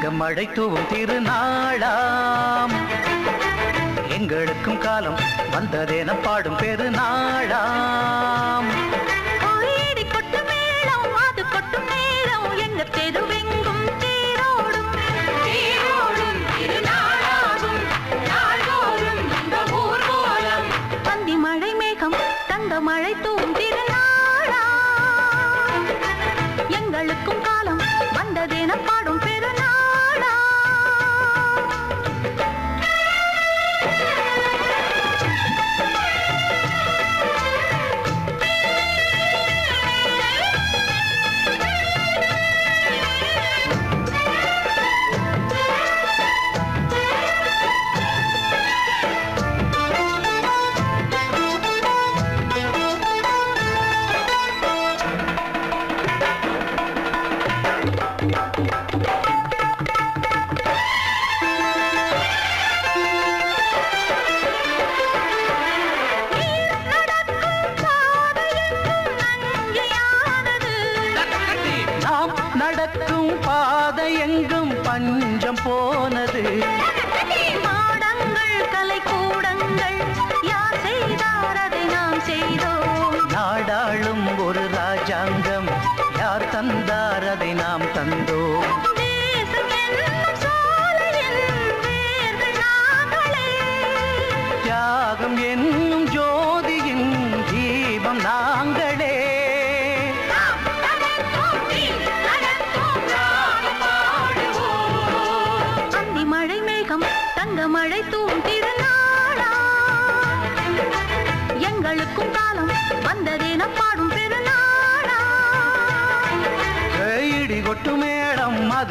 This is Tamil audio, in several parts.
சங்கம் அழைத்துவும் திருநாளாம். எங்களுக்கும் காலம் வந்ததென பாடும் பெருநாளாம்.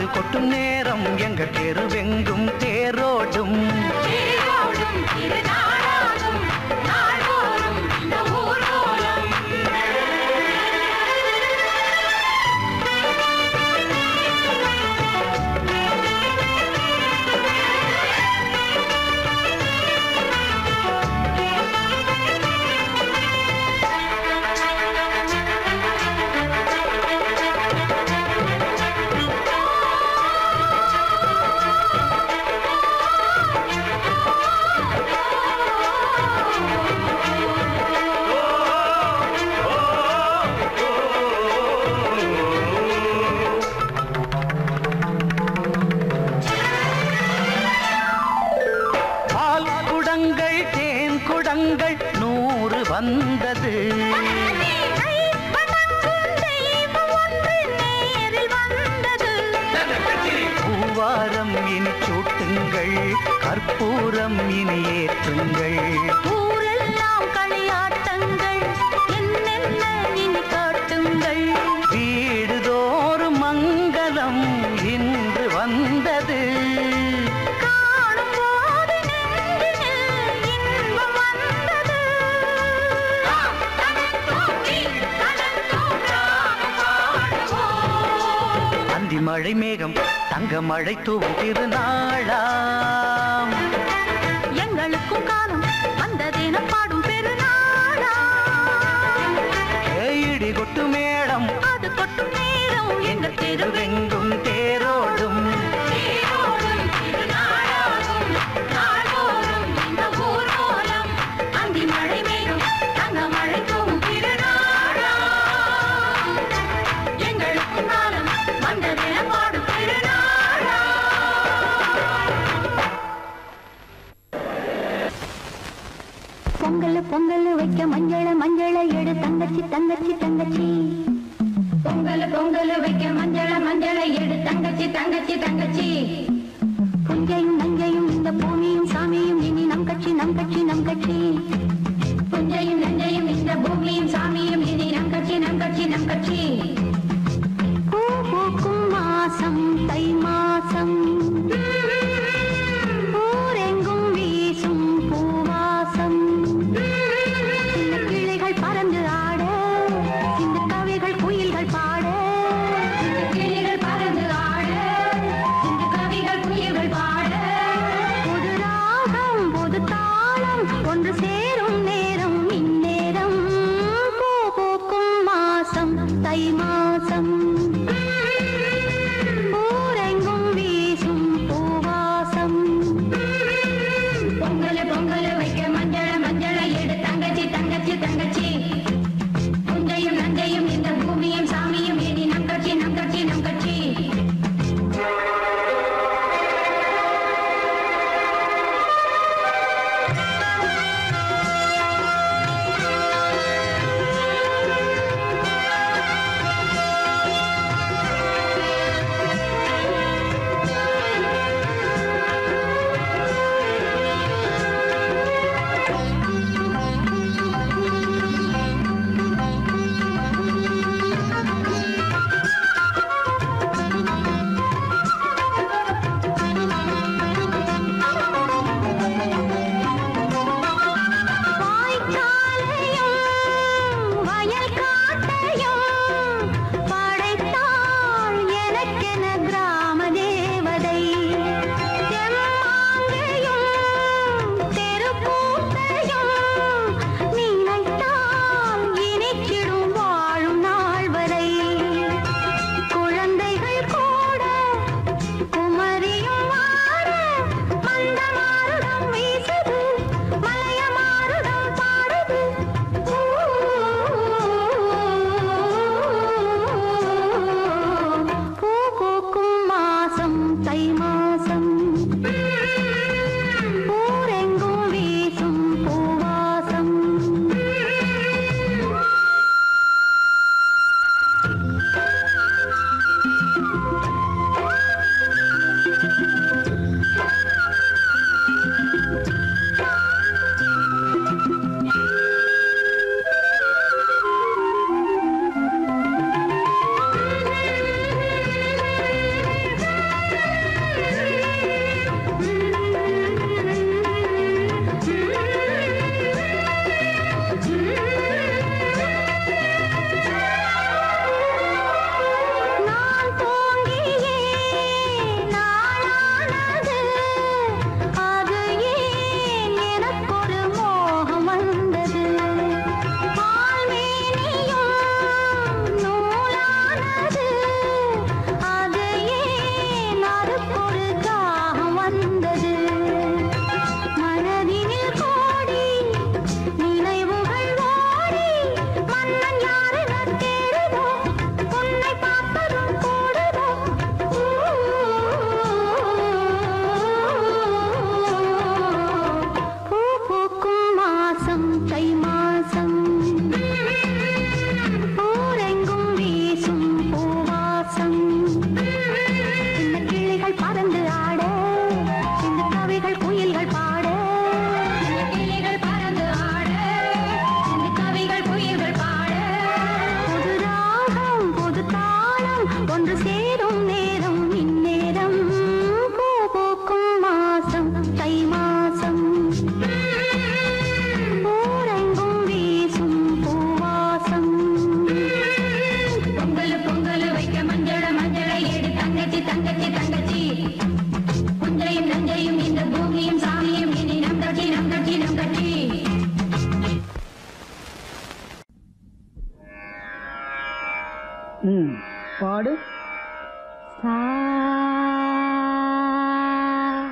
தேன் கொட்டும் நேரம் எங்க தெருவெங்கும் தேரோடும். மழை மேகம் தங்க மழை தூவும் திருநாளா. தங்கச்சி. பொங்கல் பொங்கல் வைக்க மஞ்சள மஞ்சள எடு. தங்கச்சி தங்கச்சி தங்கச்சி.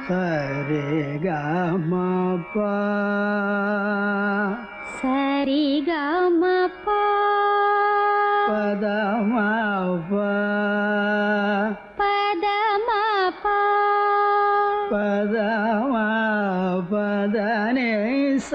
సరిగా మా సరిగా మా పదమా పదమా పదమా పదనే స.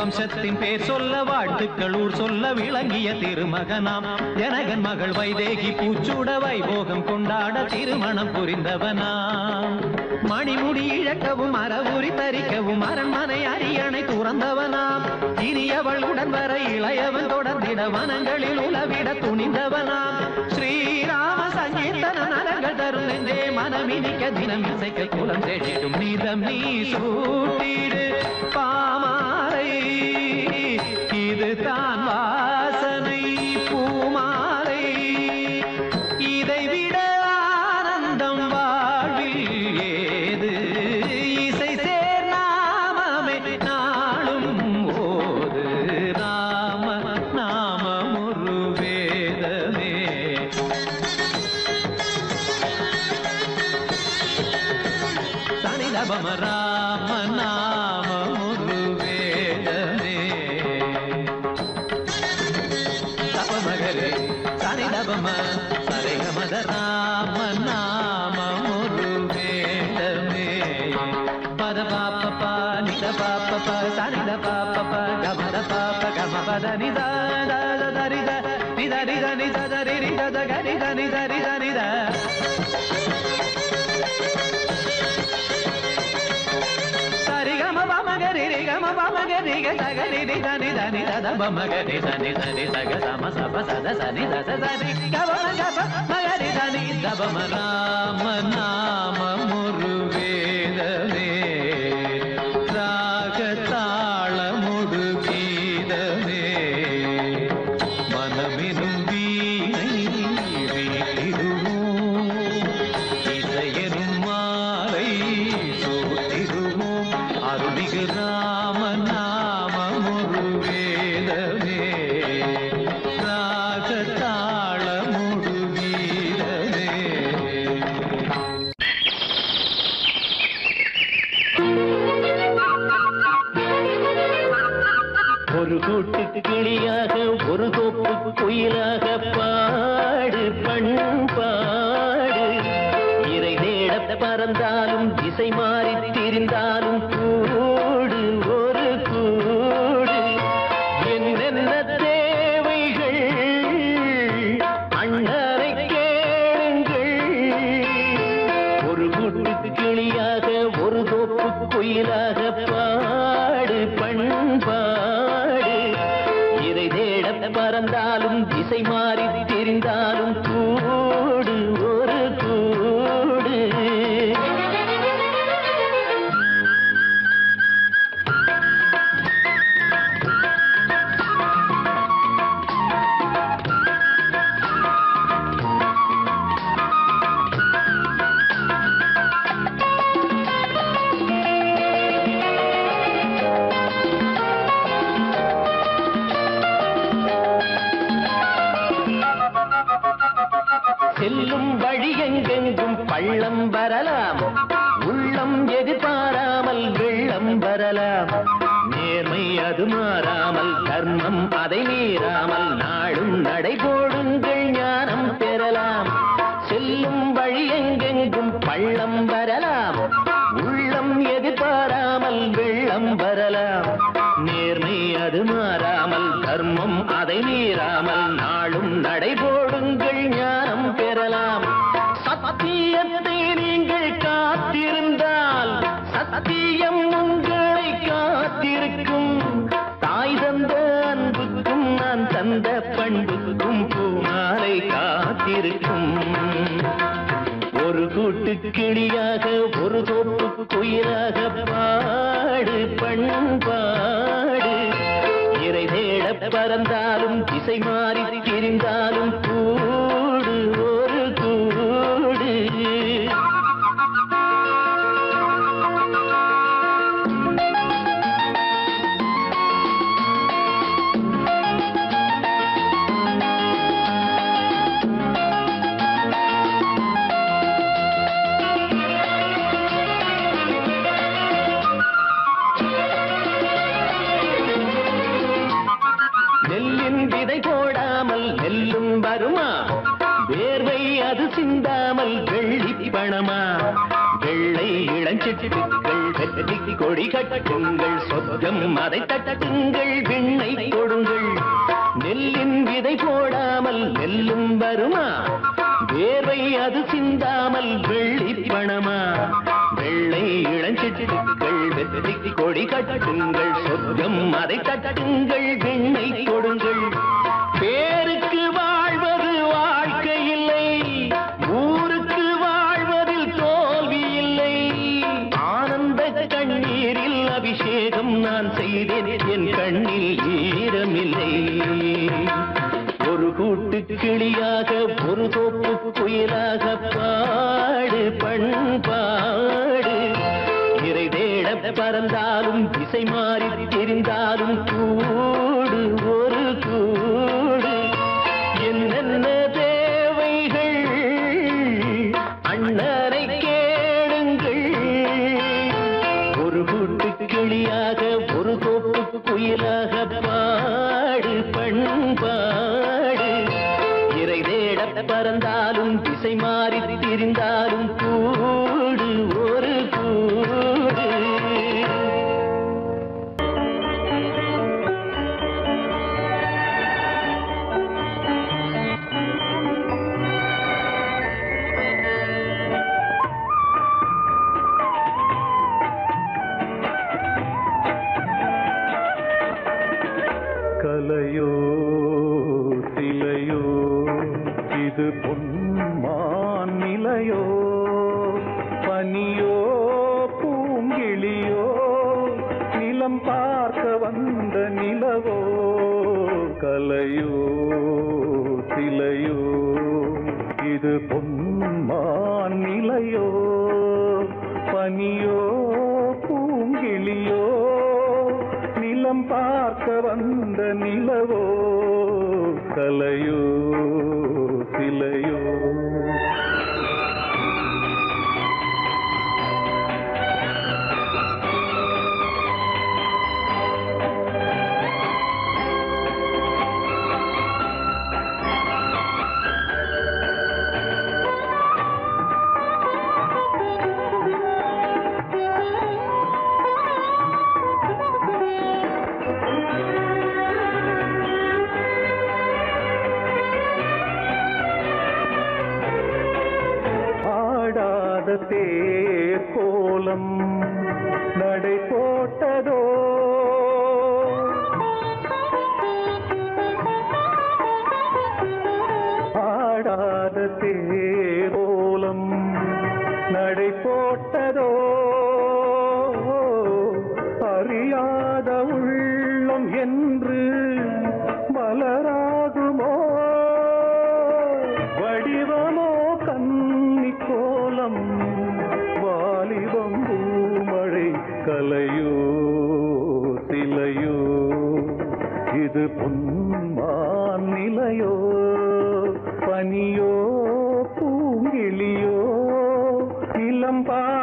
வம்சத்தின் பேர் சொல்ல வாழ்த்துக்கள் ஊர் சொல்ல விளங்கிய திருமகனாம். ஜனகன் மகள் வைதேகி பூச்சூட வைபோகம் கொண்டாட திருமணம் புரிந்தவனாம். மணிமுடி இழக்கவும் அறவுரி தரிக்கவும் அரண்மனை அரியணை துறந்தவனாம். இனி அவள் உடன் வர இளையவன் தொடர்ந்திட வனங்களில் உலவிட துணிந்தவனாம். ஸ்ரீராம சங்கீர்த்தன நரங்கள் தரும் நெஞ்சே மனமினிக்க தினம் இசைக்க குலம் தேடிடும் நீதம் நீ சூட்டிடு. பாமா தான் పద పాప ప నిద పాప ప సరిద పాప ప గమద పాప గమ పద నిద దరిద నిద నిద నిద దరి నిద దరి దని దరి దరి సరిగమ బమ గరి గమ బమ గరి గ సగరి ని దని దని దద బమ గరి సని సని సగ సమ సప సద సని దస సని గమ గమ మగరి దని దబమ రామ నామ మురువే. இரவே விதை போடாமல் நெல்லும் வருமா? வேர்வை அது சிந்தாமல் வெள்ளி பணமா வெள்ளை இளஞ்சிட்டுக்கள் வெற்றி கொடி கட்டுங்கள் சொர்க்கம் அதை தட்டுங்கள் விண்ணை கொடுங்கள். நெல்லின் விதை போடாமல் நெல்லும் வருமா? வேர்வை அது சிந்தாமல் வெள்ளி பணமா வெள்ளை இளஞ்சிட்டுக்கள் வெற்றி கொடி கட்டுங்கள் சொர்க்கம் அதை தட்டுங்கள் வெண்ணை கொடுங்கள் மாநிலையோ பனியோ பூங்கிளியோ நிலம் பார்க்க வந்த நிலவோ கலையோ சிலையோ இது பொன்மாநிலையோ பனியோ பூங்கிளியோ நிலம் பார்க்க வந்த நிலவோ கலையோ. தே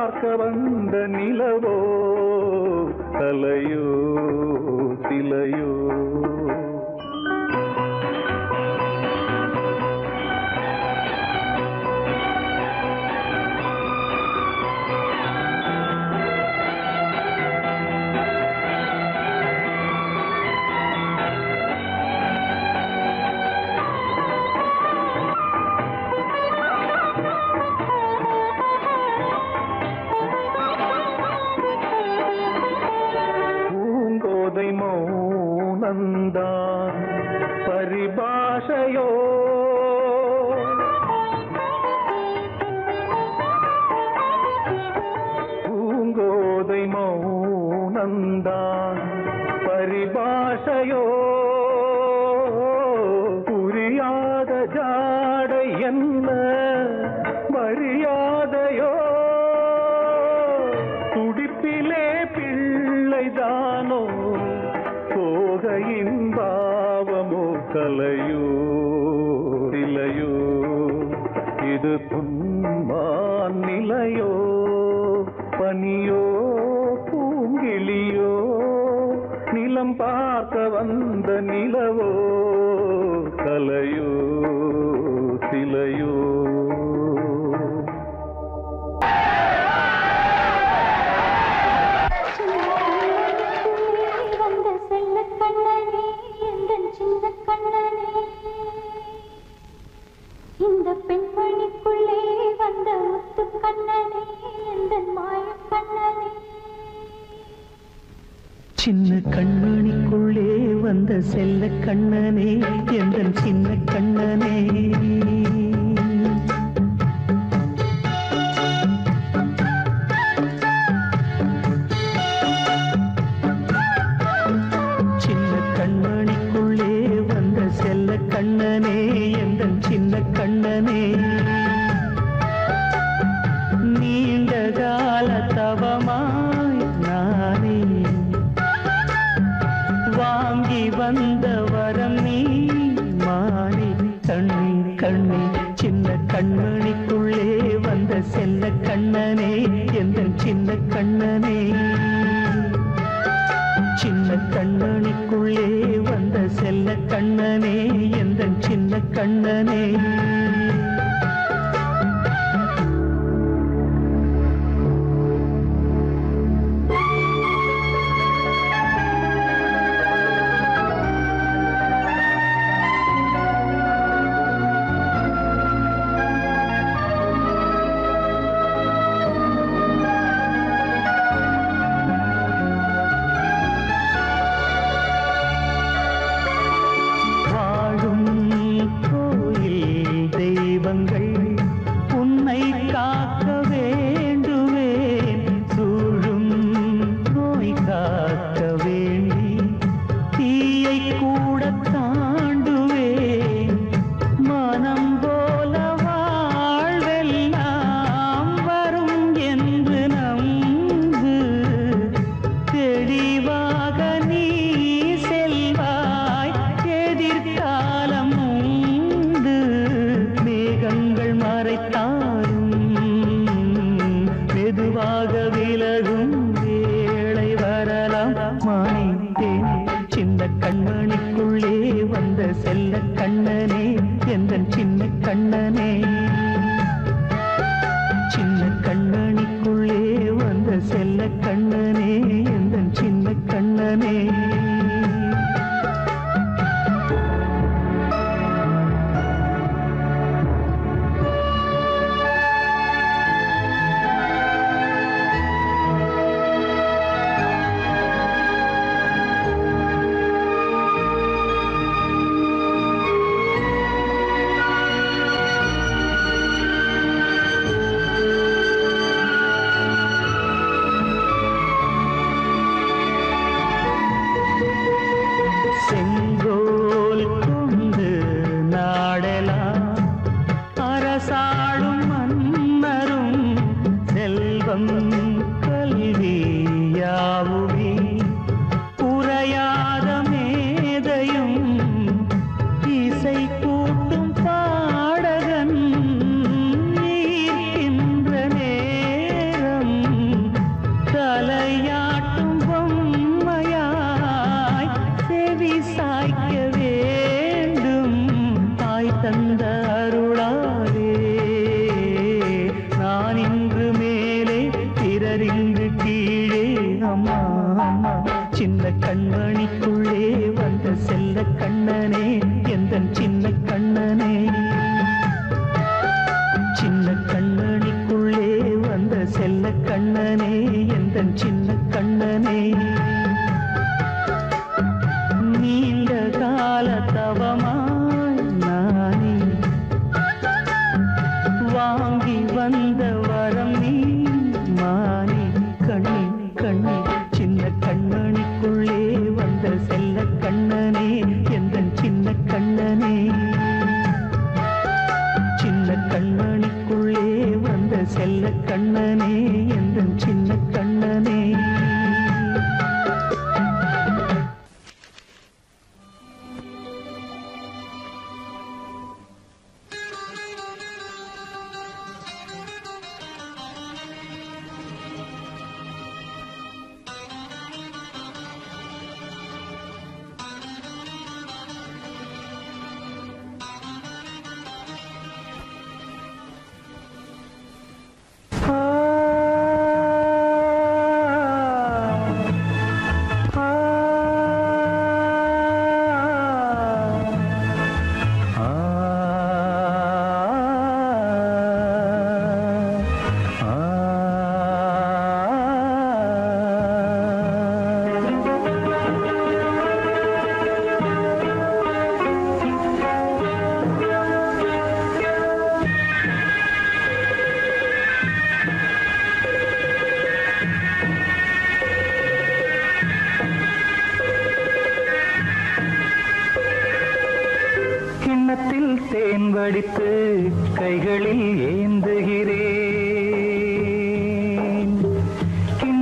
பார்க்க வந்த நிலவோ தலையோ சிலையோ. சின்ன கண்மணிக்குள்ளே வந்த செல்ல கண்ணனே எந்த சின்ன கண்ணனே?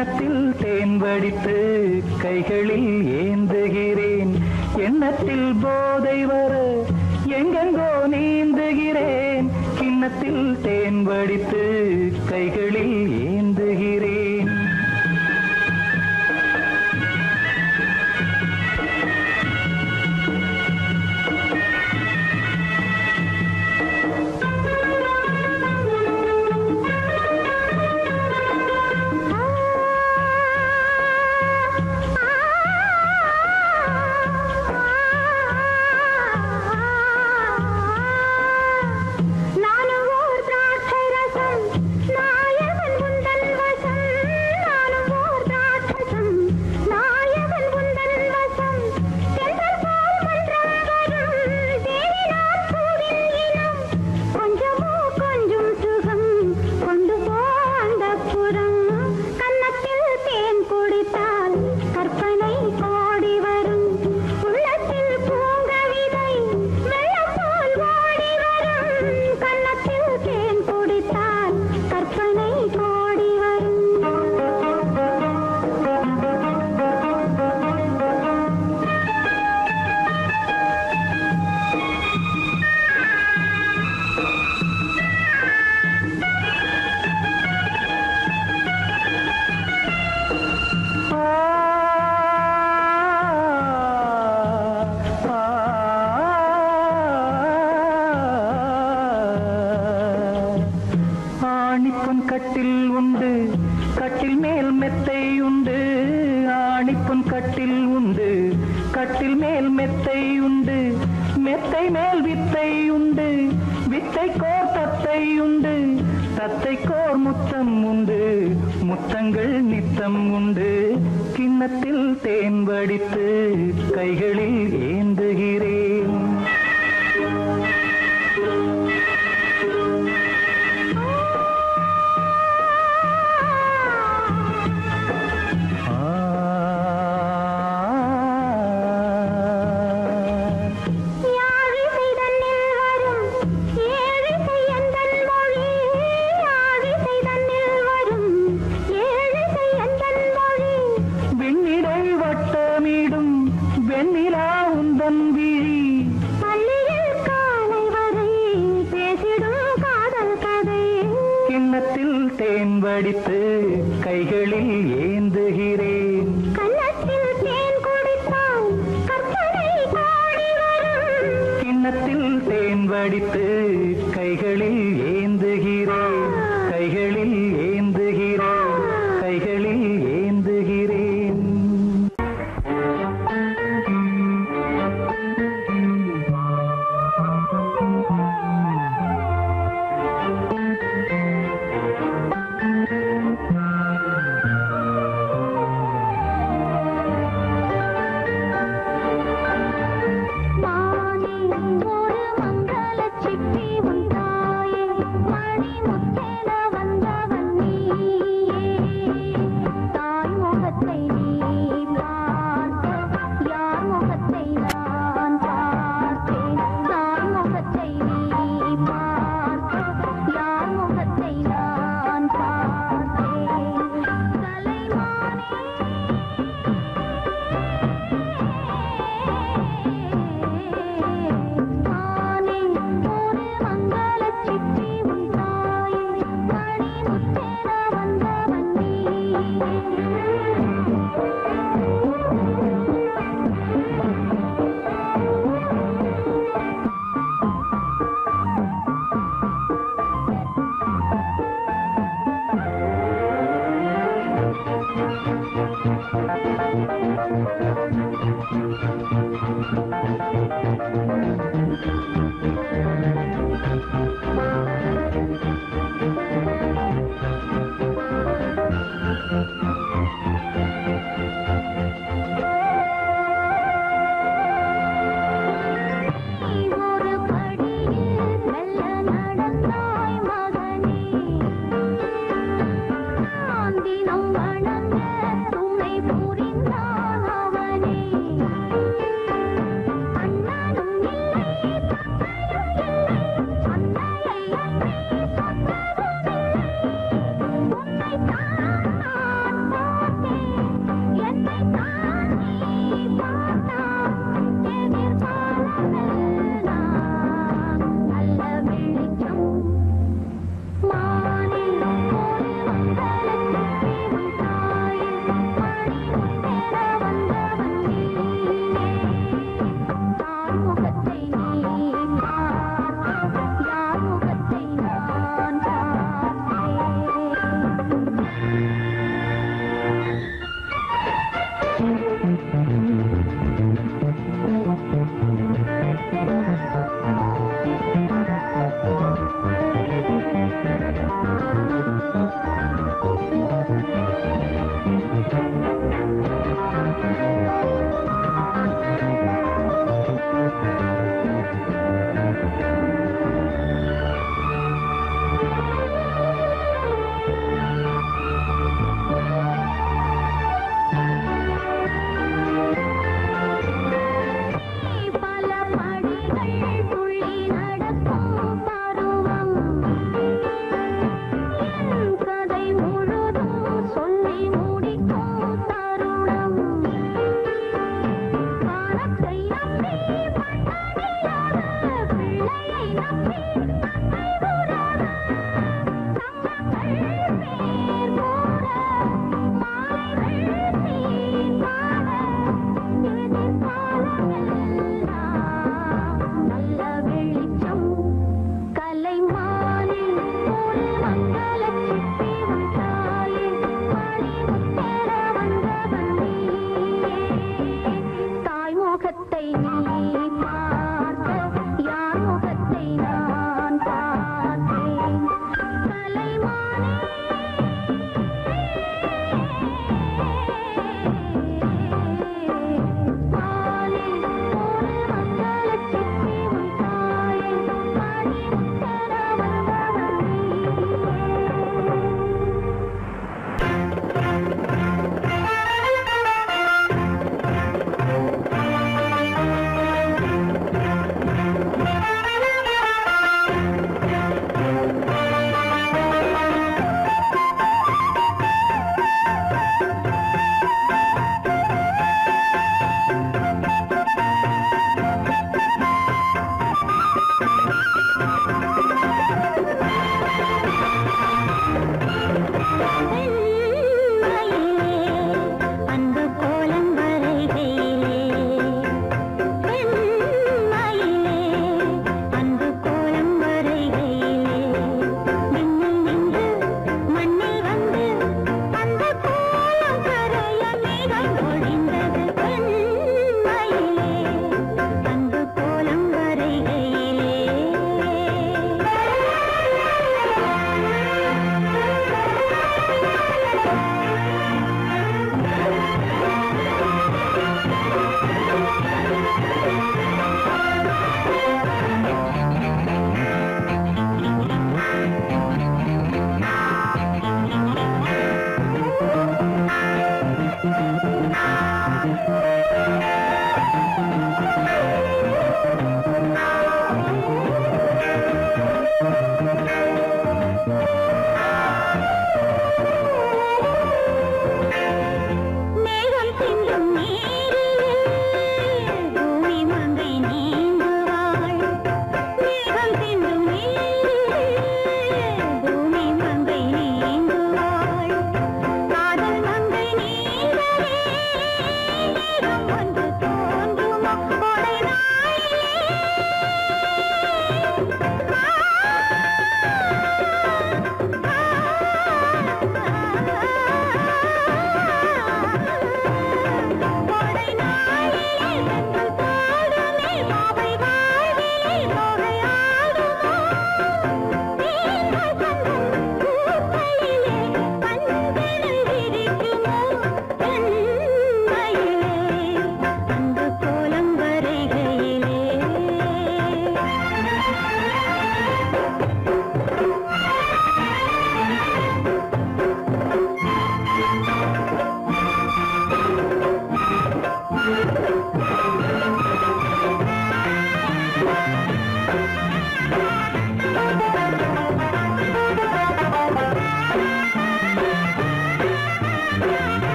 வானத்தில் தேன் வடித்து கைகளில் ஏந்துகிறேன். எண்ணத்தில் போதை வர எங்கெங்கோ நீந்துகிறேன். கிண்ணத்தில் தேன் வடித்து கைகளில் பனிப்புண் கட்டில் உண்டு. கட்டில் மேல் மெத்தை உண்டு. மெத்தை மேல் வித்தை உண்டு. வித்தை கோர் தத்தை உண்டு. தத்தை கோர் முத்தம் உண்டு. முத்தங்கள் நித்தம் உண்டு. கிண்ணத்தில் தேன் வடித்து கைகளில் ஏந்துகிறேன்.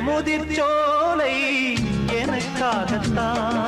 முதிர்ச்சோலை எனக்காகத்தான்.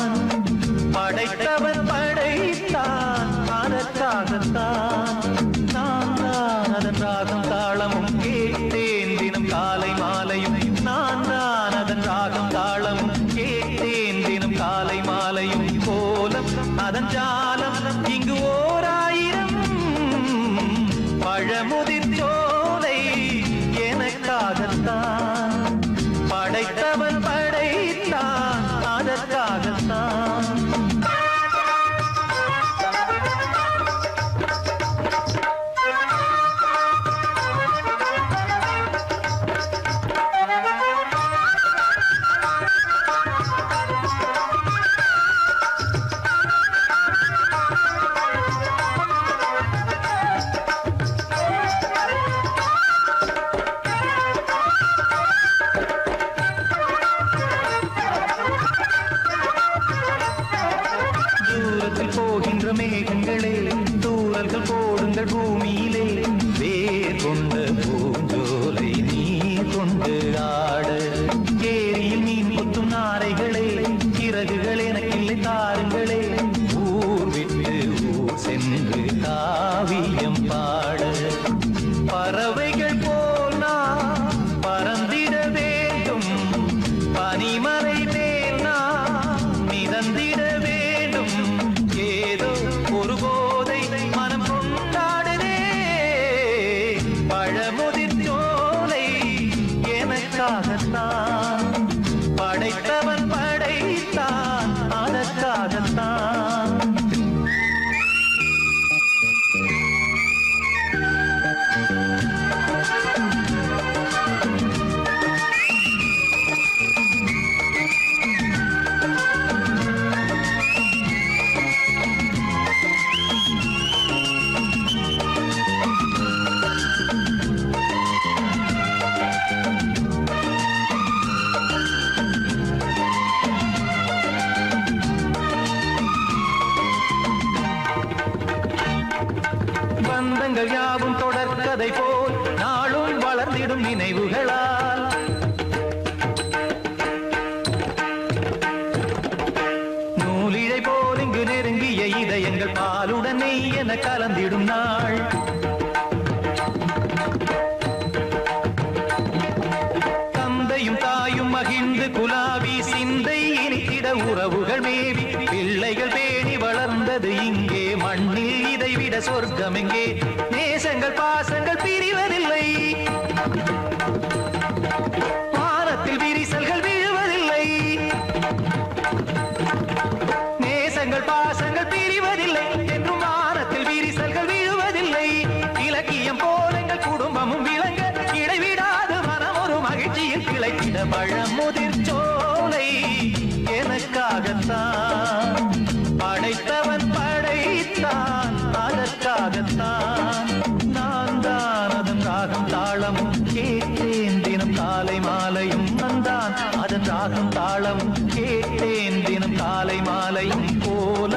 படைத்தவன்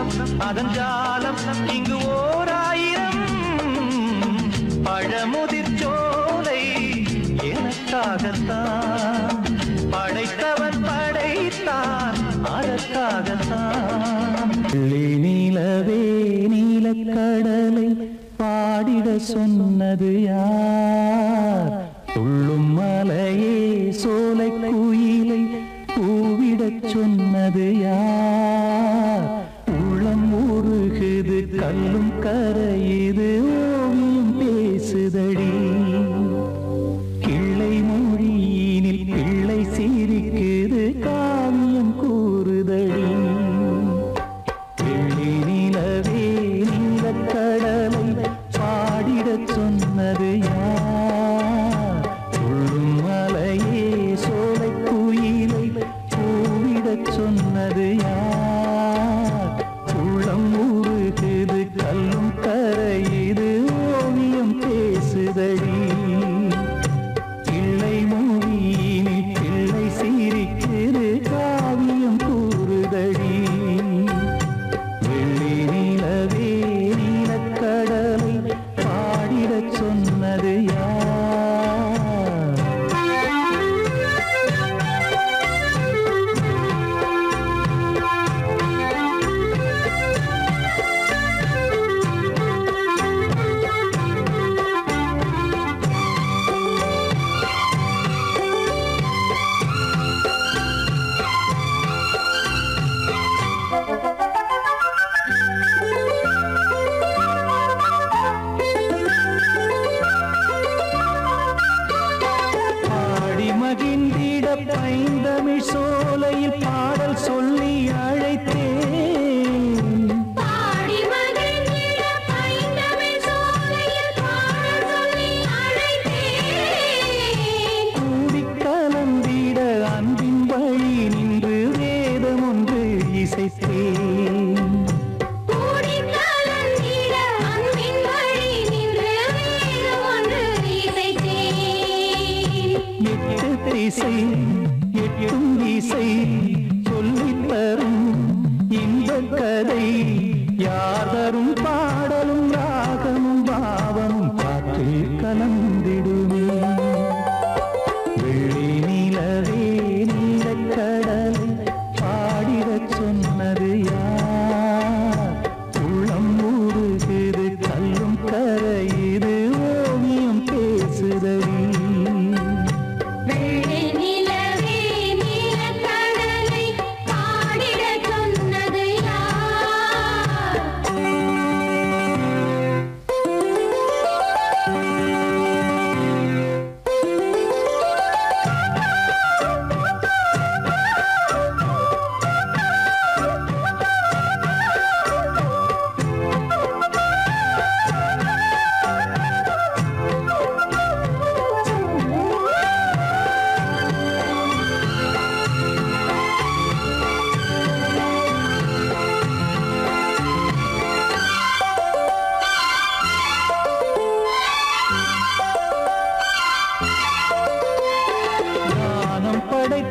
உலகம் அதன் காலம் இங்கு ஓர் ஆயிரம். பழமுதிர் சோலை எனக்காகத்தான். படைத்தவன் படைத்தான் அதற்காகத்தான். நிலவே நீலக்கடலை பாடிட சொன்னது யார்? துள்ளும் மலையே சோலை குயிலை கூவிடச் சொன்னது யார்? கல்லும் கரையே ஐந்தமிழ் சோலையில் பாடல் சொல்லி அழ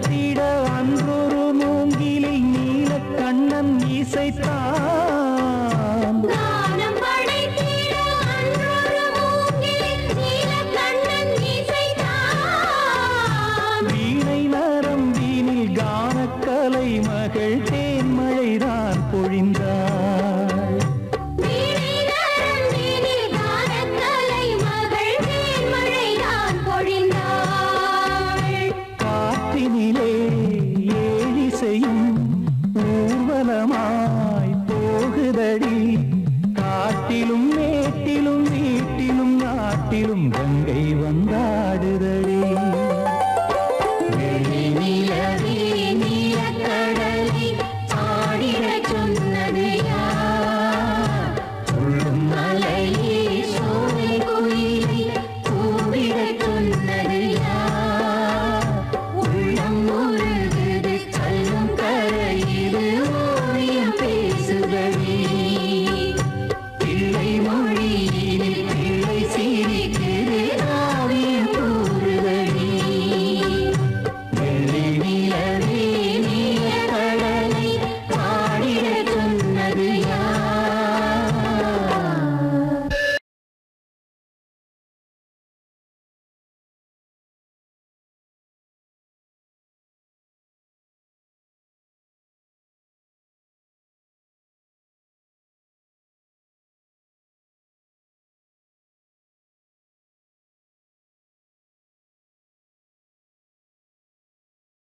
19. 19-